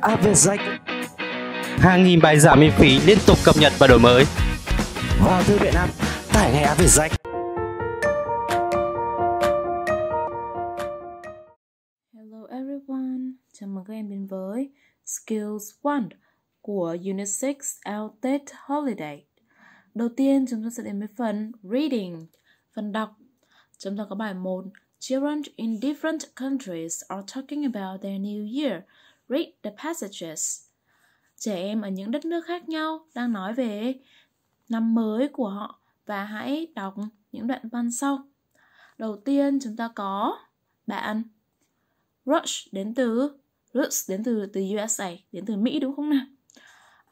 app Hàng nghìn bài giảng miễn phí liên tục cập nhật và đổi mới. Vào thư viện app, tải ngay app Hello everyone, chào mừng các em đến với Skills 1 của Unit 6 Outtake Holiday. Đầu tiên chúng ta sẽ đến với phần Reading, phần đọc. Chúng ta có bài 1 Children in different countries are talking about their new year. Read the passages. Trẻ em ở những đất nước khác nhau đang nói về năm mới của họ và hãy đọc những đoạn văn sau. Đầu tiên chúng ta có bạn Rush đến từ Rush đến từ từ USA, đến từ Mỹ đúng không nào?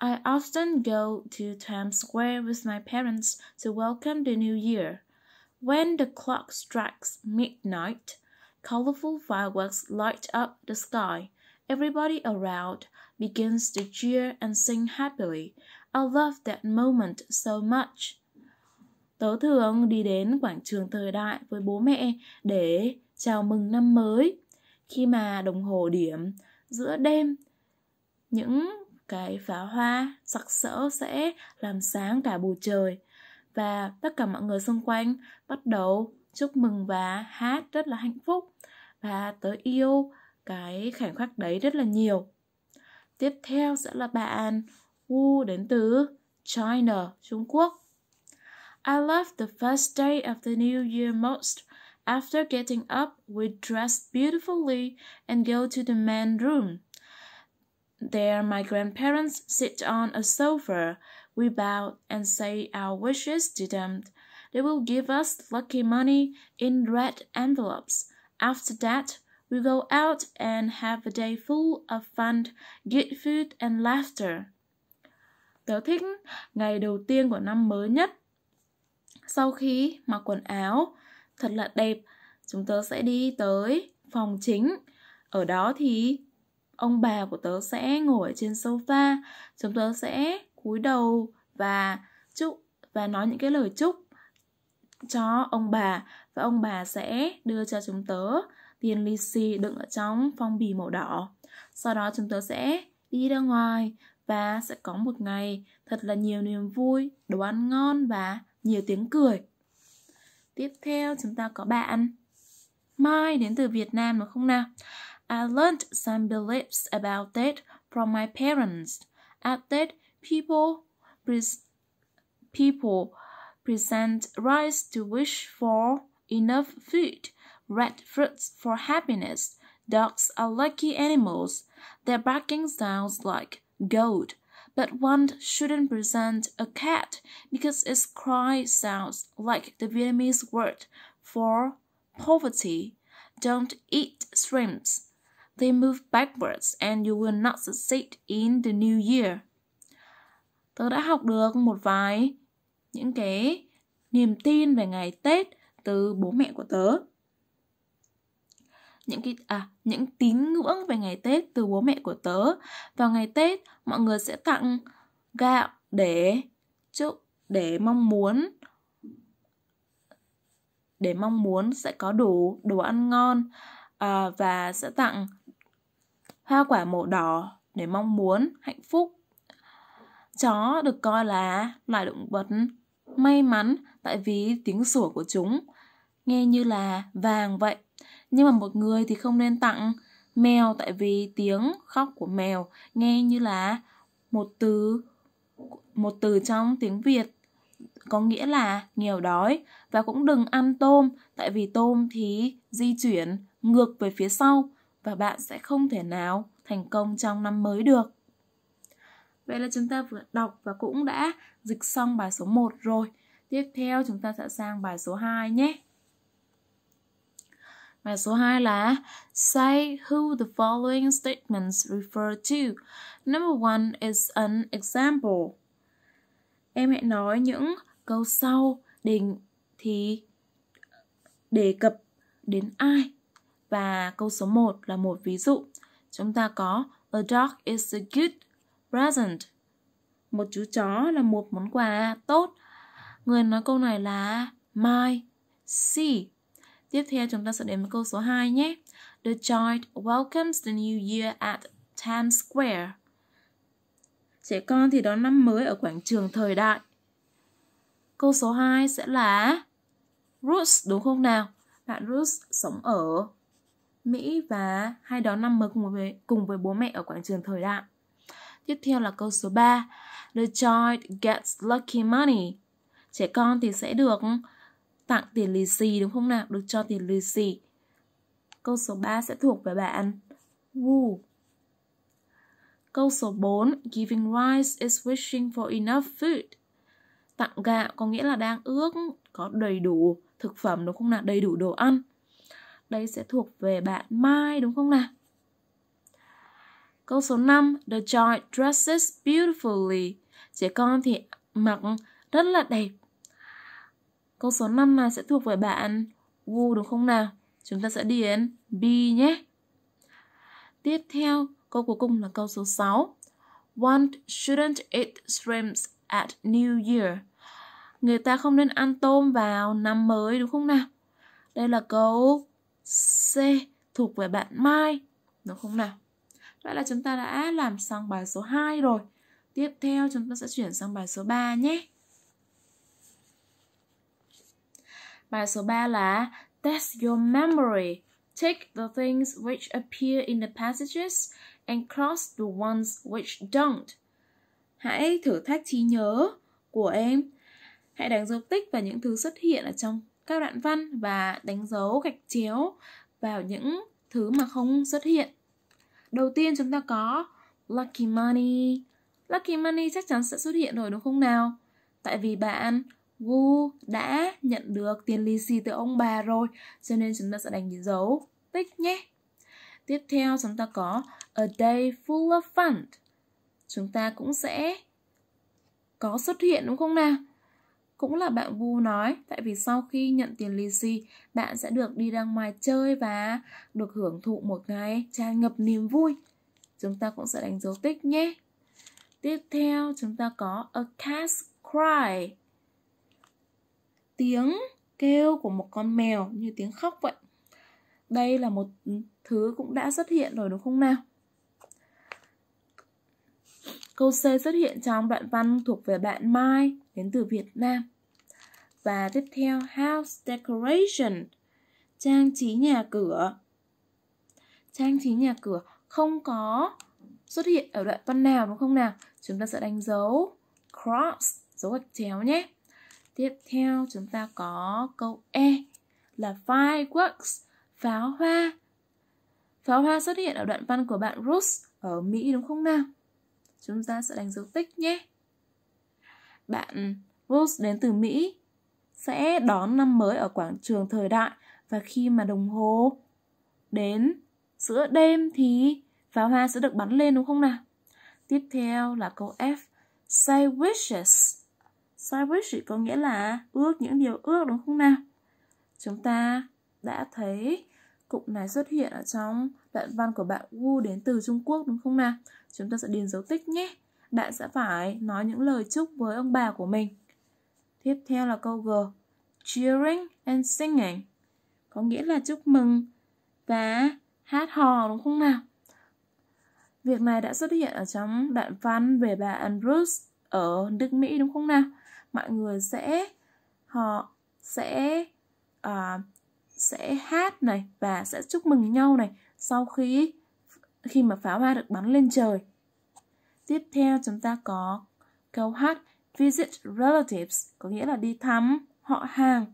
I often go to Times Square with my parents to welcome the new year. When the clock strikes midnight, colorful fireworks light up the sky. Everybody around begins to cheer and sing happily. I love that moment so much. Tớ thường đi đến quảng trường thời đại với bố mẹ để chào mừng năm mới. Khi mà đồng hồ điểm giữa đêm, những cái pháo hoa sặc sỡ sẽ làm sáng cả bầu trời và tất cả mọi người xung quanh bắt đầu chúc mừng và hát rất là hạnh phúc và tớ yêu cái khoảnh khắc đấy rất là nhiều tiếp theo sẽ là bạn Wu đến từ China, Trung Quốc. I love the first day of the new year most. After getting up, we dress beautifully and go to the main room. There, my grandparents sit on a sofa. We bow and say our wishes to them. They will give us lucky money in red envelopes. After that, we go out and have a day full of fun, good food and laughter. Tớ thích ngày đầu tiên của năm mới nhất. Sau khi mặc quần áo thật là đẹp, chúng tớ sẽ đi tới phòng chính. Ở đó thì ông bà của tớ sẽ ngồi trên sofa, chúng tớ sẽ cúi đầu và chúc và nói những cái lời chúc cho ông bà và ông bà sẽ đưa cho chúng tớ tiền lì xì đựng ở trong phong bì màu đỏ. Sau đó chúng tôi sẽ đi ra ngoài và sẽ có một ngày thật là nhiều niềm vui, đồ ăn ngon và nhiều tiếng cười. Tiếp theo chúng ta có bạn Mai đến từ Việt Nam đúng không nào? I learned some beliefs about it from my parents. At that, people pres- people present rice to wish for enough food, red fruits for happiness. Dogs are lucky animals. Their barking sounds like gold. But one shouldn't present a cat because its cry sounds like the Vietnamese word for poverty. Don't eat shrimps. They move backwards and you will not succeed in the new year. Tớ đã học được một vài những cái niềm tin về ngày Tết từ bố mẹ của tớ. Những cái à những tín ngưỡng về ngày Tết từ bố mẹ của tớ. Vào ngày Tết, mọi người sẽ tặng gạo để chúc để mong muốn để mong muốn sẽ có đủ đồ ăn ngon à, và sẽ tặng hoa quả màu đỏ để mong muốn hạnh phúc. Chó được coi là loài động vật may mắn tại vì tiếng sủa của chúng nghe như là vàng vậy. Nhưng mà một người thì không nên tặng mèo tại vì tiếng khóc của mèo nghe như là một từ một từ trong tiếng Việt có nghĩa là nghèo đói và cũng đừng ăn tôm, tại vì tôm thì di chuyển ngược về phía sau và bạn sẽ không thể nào thành công trong năm mới được. Vậy là chúng ta vừa đọc và cũng đã dịch xong bài số 1 rồi. Tiếp theo chúng ta sẽ sang bài số 2 nhé. Và số 2 là, Say who the following statements refer to. Number one is an example. Em hãy nói những câu sau định thì, đề cập đến ai. Và câu số 1 là một ví dụ. Chúng ta có, A dog is a good present. Một chú chó là một món quà tốt. Người nói câu này là, My, see Tiếp theo chúng ta sẽ đến với câu số 2 nhé. The child welcomes the new year at Times Square. Trẻ con thì đón năm mới ở quảng trường thời đại. Câu số 2 sẽ là Ruth đúng không nào? Bạn Ruth sống ở Mỹ và hay đón năm mới cùng với, cùng với bố mẹ ở quảng trường thời đại. Tiếp theo là câu số 3. The child gets lucky money. Trẻ con thì sẽ được tặng tiền lì xì, đúng không nào? Được cho tiền lì xì. Câu số 3 sẽ thuộc về bạn Wu. Câu số 4. Giving rice is wishing for enough food. Tặng gạo có nghĩa là đang ước có đầy đủ thực phẩm, đúng không nào? Đầy đủ đồ ăn. Đây sẽ thuộc về bạn Mai, đúng không nào? Câu số 5. The child dresses beautifully. Trẻ con thì mặc rất là đẹp. Câu số 5 này sẽ thuộc về bạn Wu đúng không nào? Chúng ta sẽ điền B nhé. Tiếp theo, câu cuối cùng là câu số 6. One shouldn't eat shrimps at New Year. Người ta không nên ăn tôm vào năm mới đúng không nào? Đây là câu C thuộc về bạn Mai đúng không nào? Vậy là chúng ta đã làm xong bài số 2 rồi. Tiếp theo chúng ta sẽ chuyển sang bài số 3 nhé. Bài số 3 là, Test your memory. Take the things which appear in the passages and cross the ones which don't. Hãy thử thách trí nhớ của em. Hãy đánh dấu tích vào những thứ xuất hiện ở trong các đoạn văn và đánh dấu gạch chéo vào những thứ mà không xuất hiện. Đầu tiên chúng ta có Lucky Money. Lucky Money chắc chắn sẽ xuất hiện rồi, đúng không nào? Tại vì bạn Gu đã nhận được tiền lì xì từ ông bà rồi, Cho nên chúng ta sẽ đánh dấu tích nhé. Tiếp theo chúng ta có A day full of fun. Chúng ta cũng sẽ có xuất hiện đúng không nào? Cũng là bạn Vu nói, Tại vì sau khi nhận tiền lì xì, Bạn sẽ được đi ra ngoài chơi và được hưởng thụ một ngày tràn ngập niềm vui. Chúng ta cũng sẽ đánh dấu tích nhé. Tiếp theo chúng ta có A cat's cry tiếng kêu của một con mèo như tiếng khóc vậy. Đây là một thứ cũng đã xuất hiện rồi đúng không nào? Câu C xuất hiện trong đoạn văn thuộc về bạn Mai đến từ Việt Nam. Và tiếp theo house decoration, trang trí nhà cửa. Trang trí nhà cửa không có xuất hiện ở đoạn văn nào đúng không nào? Chúng ta sẽ đánh dấu cross, dấu gạch chéo nhé. Tiếp theo chúng ta có câu E là fireworks, pháo hoa. Pháo hoa xuất hiện ở đoạn văn của bạn rose ở Mỹ đúng không nào? Chúng ta sẽ đánh dấu tích nhé. Bạn rose đến từ Mỹ sẽ đón năm mới ở quảng trường thời đại và khi mà đồng hồ đến giữa đêm thì pháo hoa sẽ được bắn lên đúng không nào? Tiếp theo là câu F. Say wishes Say wish có nghĩa là ước những điều ước, đúng không nào? Chúng ta đã thấy cụm này xuất hiện ở trong đoạn văn của bạn Wu đến từ Trung Quốc, đúng không nào? Chúng ta sẽ điền dấu tích nhé. Bạn sẽ phải nói những lời chúc với ông bà của mình. Tiếp theo là câu G. Cheering and singing. Có nghĩa là chúc mừng và hát hò, đúng không nào? Việc này đã xuất hiện ở trong đoạn văn về bà Andrews ở nước Mỹ, đúng không nào? Mọi người sẽ họ sẽ uh, sẽ hát này và sẽ chúc mừng nhau này sau khi khi mà pháo hoa được bắn lên trời. Tiếp theo chúng ta có câu hát visit relatives có nghĩa là đi thăm họ hàng.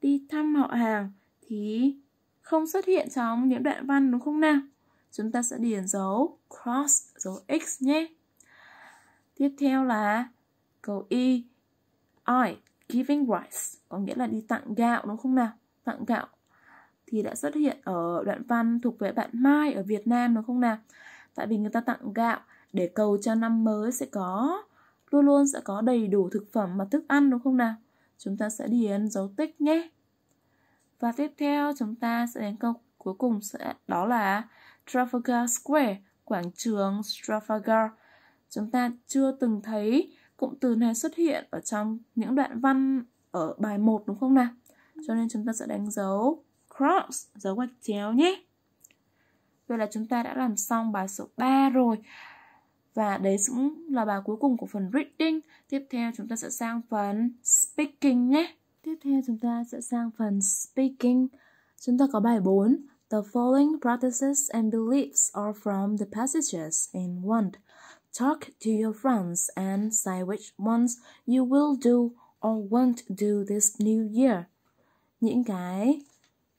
Đi thăm họ hàng thì không xuất hiện trong những đoạn văn đúng không nào? Chúng ta sẽ điền dấu cross, dấu x nhé. Tiếp theo là câu y I giving rice có nghĩa là đi tặng gạo đúng không nào? Tặng gạo thì đã xuất hiện ở đoạn văn thuộc về bạn Mai ở Việt Nam đúng không nào? Tại vì người ta tặng gạo để cầu cho năm mới sẽ có luôn luôn sẽ có đầy đủ thực phẩm và thức ăn đúng không nào? Chúng ta sẽ điền dấu tích nhé. Và tiếp theo chúng ta sẽ đến câu cuối cùng sẽ đó là Trafalgar Square, quảng trường Trafalgar. Chúng ta chưa từng thấy cụm từ này xuất hiện ở trong những đoạn văn ở bài 1 đúng không nào? Cho nên chúng ta sẽ đánh dấu cross, dấu gạch chéo nhé. Vậy là chúng ta đã làm xong bài số 3 rồi. Và đấy cũng là bài cuối cùng của phần reading. Tiếp theo chúng ta sẽ sang phần speaking nhé. Tiếp theo chúng ta sẽ sang phần speaking. Chúng ta có bài 4. The following practices and beliefs are from the passages in 1. Talk to your friends and say which ones you will do or won't do this new year. Những cái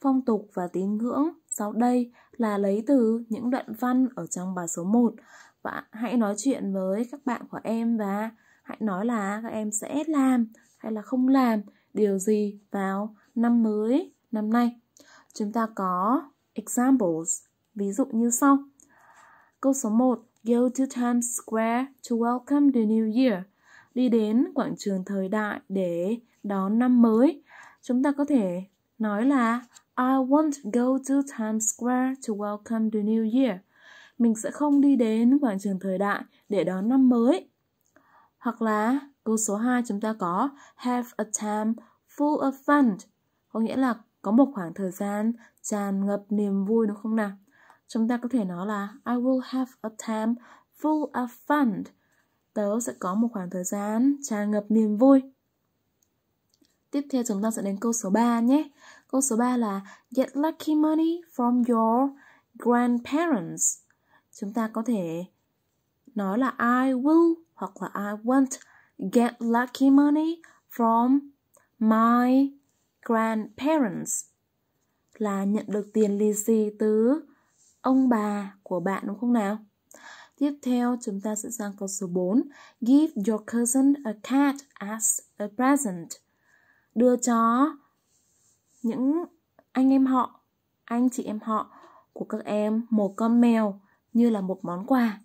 phong tục và tín ngưỡng sau đây là lấy từ những đoạn văn ở trong bài số 1 và hãy nói chuyện với các bạn của em và hãy nói là các em sẽ làm hay là không làm điều gì vào năm mới năm nay. Chúng ta có examples, ví dụ như sau. Câu số 1, go to Times Square to welcome the new year. Đi đến quảng trường thời đại để đón năm mới. Chúng ta có thể nói là, I won't go to Times Square to welcome the new year. Mình sẽ không đi đến quảng trường thời đại để đón năm mới. Hoặc là, câu số 2 chúng ta có, have a time full of fun. Có nghĩa là có một khoảng thời gian tràn ngập niềm vui, đúng không nào? Chúng ta có thể nói là, I will have a time full of fun. Tớ sẽ có một khoảng thời gian tràn ngập niềm vui. Tiếp theo chúng ta sẽ đến câu số 3 nhé. Câu số 3 là, Get lucky money from your grandparents. Chúng ta có thể nói là, I will hoặc là, I want get lucky money from my grandparents là nhận được tiền lì xì từ ông bà của bạn đúng không nào? Tiếp theo chúng ta sẽ sang câu số 4. Give your cousin a cat as a present. Đưa cho những anh em họ, anh chị em họ của các em một con mèo như là một món quà.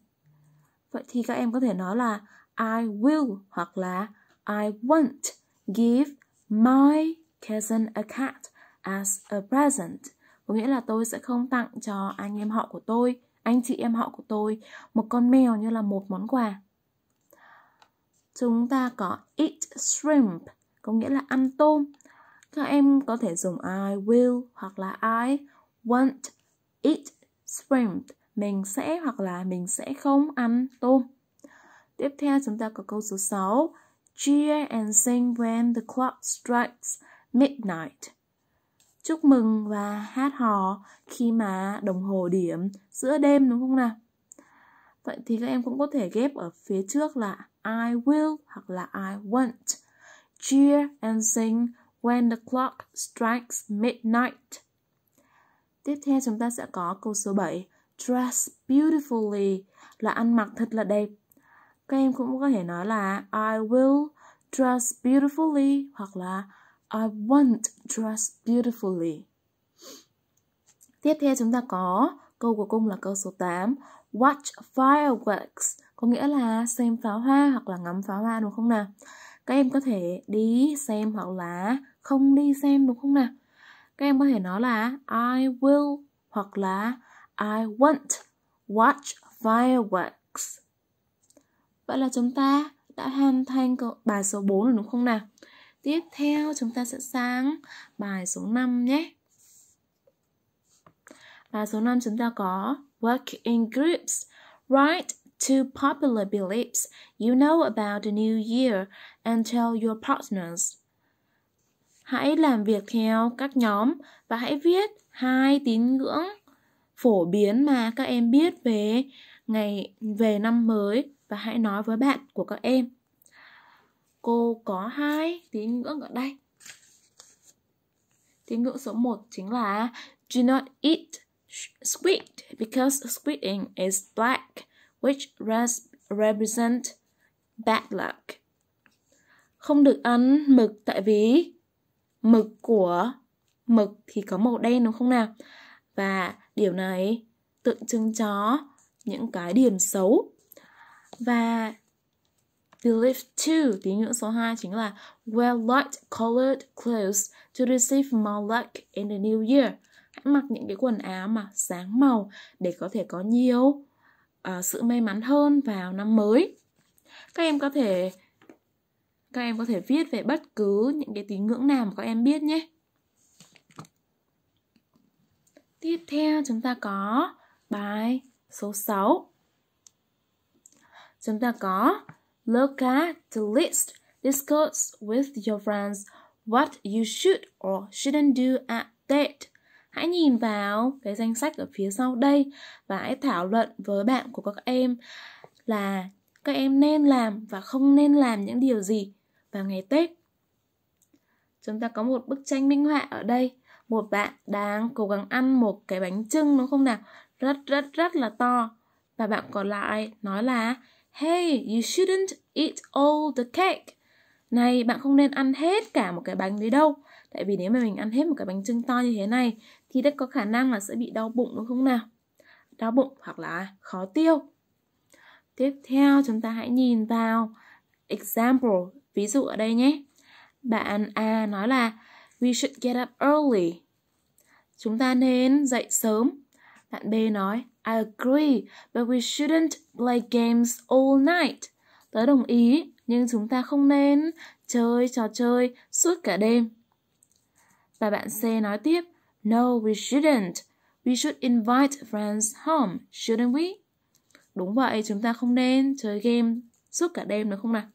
Vậy thì các em có thể nói là I will hoặc là I want give my cousin a cat as a present. Có nghĩa là tôi sẽ không tặng cho anh em họ của tôi, anh chị em họ của tôi một con mèo như là một món quà. Chúng ta có eat shrimp, có nghĩa là ăn tôm. Các em có thể dùng I will hoặc là I want eat shrimp. Mình sẽ hoặc là mình sẽ không ăn tôm. Tiếp theo chúng ta có câu số 6. Cheer and sing when the clock strikes midnight. Chúc mừng và hát hò khi mà đồng hồ điểm giữa đêm, đúng không nào? Vậy thì các em cũng có thể ghép ở phía trước là I will hoặc là I want. Cheer and sing when the clock strikes midnight. Tiếp theo chúng ta sẽ có câu số 7. Dress beautifully là ăn mặc thật là đẹp. Các em cũng có thể nói là I will dress beautifully hoặc là I want dress beautifully. Tiếp theo chúng ta có câu cuối cùng là câu số 8. Watch fireworks có nghĩa là xem pháo hoa hoặc là ngắm pháo hoa, đúng không nào? Các em có thể đi xem hoặc là không đi xem, đúng không nào? Các em có thể nói là I will hoặc là I want watch fireworks. Vậy là chúng ta đã hoàn thành bài số 4 rồi, đúng không nào? Tiếp theo chúng ta sẽ sang bài số 5 nhé. Bài số 5 chúng ta có Work in groups. Write two popular beliefs, you know about the new year, and tell your partners. Hãy làm việc theo các nhóm và hãy viết hai tín ngưỡng phổ biến mà các em biết về ngày, về năm mới và hãy nói với bạn của các em. Cô có hai tín ngưỡng ở đây. Tín ngưỡng số 1 chính là Do not eat squid because squid ink is black, which res represent bad luck. Không được ăn mực tại vì mực của mực thì có màu đen đúng không nào? Và điều này tượng trưng cho những cái điểm xấu. Và Belief 2, tín ngưỡng số 2 chính là Wear light colored clothes to receive more luck in the new year. Hãy mặc những cái quần áo mà sáng màu để có thể có nhiều uh, sự may mắn hơn vào năm mới. Các em có thể các em có thể viết về bất cứ những cái tín ngưỡng nào mà các em biết nhé. Tiếp theo chúng ta có Bài số 6 Chúng ta có Look at the list. Discuss with your friends what you should or shouldn't do at date. Hãy nhìn vào cái danh sách ở phía sau đây và hãy thảo luận với bạn của các em là các em nên làm và không nên làm những điều gì vào ngày Tết. Chúng ta có một bức tranh minh họa ở đây. Một bạn đang cố gắng ăn một cái bánh trưng đúng không nào? Rất rất rất là to. Và bạn còn lại nói là Hey, you shouldn't eat all the cake. Này, bạn không nên ăn hết cả một cái bánh đấy đâu. Tại vì nếu mà mình ăn hết một cái bánh trưng to như thế này thì rất có khả năng là sẽ bị đau bụng đúng không nào? Đau bụng hoặc là khó tiêu. Tiếp theo chúng ta hãy nhìn vào example, ví dụ ở đây nhé. Bạn A nói là We should get up early. Chúng ta nên dậy sớm. Bạn B nói I agree, but we shouldn't play games all night. Tớ đồng ý, nhưng chúng ta không nên chơi trò chơi suốt cả đêm. Và bạn C nói tiếp No, we shouldn't. We should invite friends home, shouldn't we? Đúng vậy, chúng ta không nên chơi game suốt cả đêm được không nào?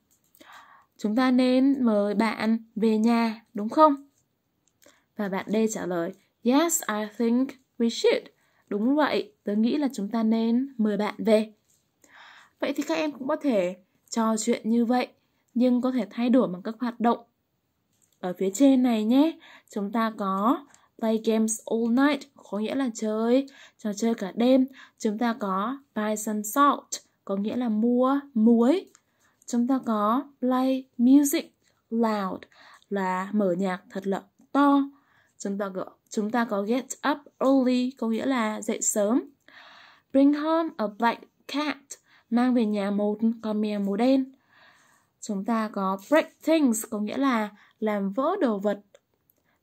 Chúng ta nên mời bạn về nhà, đúng không? Và bạn D trả lời, Yes, I think we should. Đúng vậy, tớ nghĩ là chúng ta nên mời bạn về. Vậy thì các em cũng có thể trò chuyện như vậy, nhưng có thể thay đổi bằng các hoạt động. Ở phía trên này nhé, chúng ta có play games all night, có nghĩa là chơi trò chơi cả đêm. Chúng ta có buy some salt, có nghĩa là mua muối. Chúng ta có play music loud là mở nhạc thật là to. Chúng ta có chúng ta có get up early có nghĩa là dậy sớm. Bring home a black cat mang về nhà một con mèo màu đen. Chúng ta có break things có nghĩa là làm vỡ đồ vật.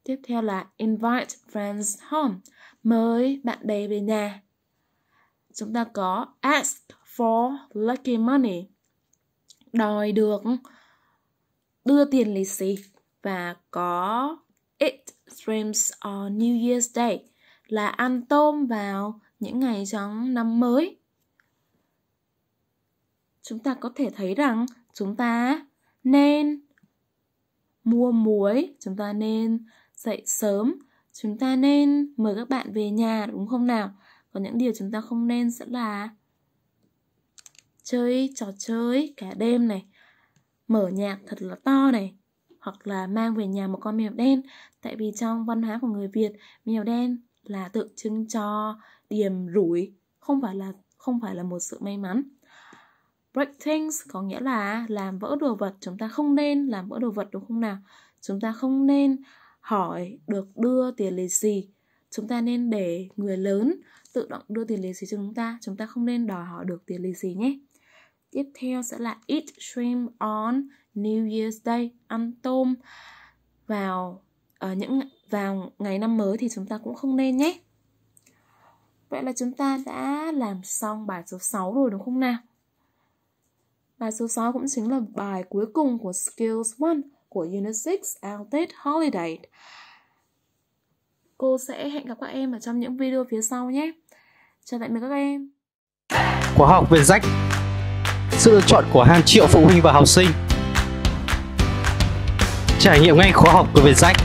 Tiếp theo là invite friends home, mời bạn bè về nhà. Chúng ta có ask for lucky money, đòi được đưa tiền lì xì và có it shrimps on New Year's Day là ăn tôm vào những ngày trong năm mới. Chúng ta có thể thấy rằng chúng ta nên mua muối, chúng ta nên dậy sớm, chúng ta nên mời các bạn về nhà đúng không nào? Còn những điều chúng ta không nên sẽ là chơi trò chơi cả đêm này, mở nhạc thật là to này, hoặc là mang về nhà một con mèo đen. Tại vì trong văn hóa của người Việt, mèo đen là tượng trưng cho điềm rủi, không phải là, không phải là một sự may mắn. Break things có nghĩa là làm vỡ đồ vật, chúng ta không nên làm vỡ đồ vật, đúng không nào? Chúng ta không nên hỏi được đưa tiền lì xì. Chúng ta nên để người lớn tự động đưa tiền lì xì cho chúng ta chúng ta không nên đòi hỏi được tiền lì xì nhé. Tiếp theo sẽ là eat, shrimp on New Year's Day, ăn tôm vào ở những vào ngày năm mới thì chúng ta cũng không nên nhé. Vậy là chúng ta đã làm xong bài số 6 rồi đúng không nào? Bài số 6 cũng chính là bài cuối cùng của Skills 1 của Unit 6 Outdated Holiday. Cô sẽ hẹn gặp các em ở trong những video phía sau nhé. Chào tạm biệt các em. Khóa học về rách Sự lựa chọn của hàng triệu phụ huynh và học sinh Trải nghiệm ngay khóa học của Việt Sách.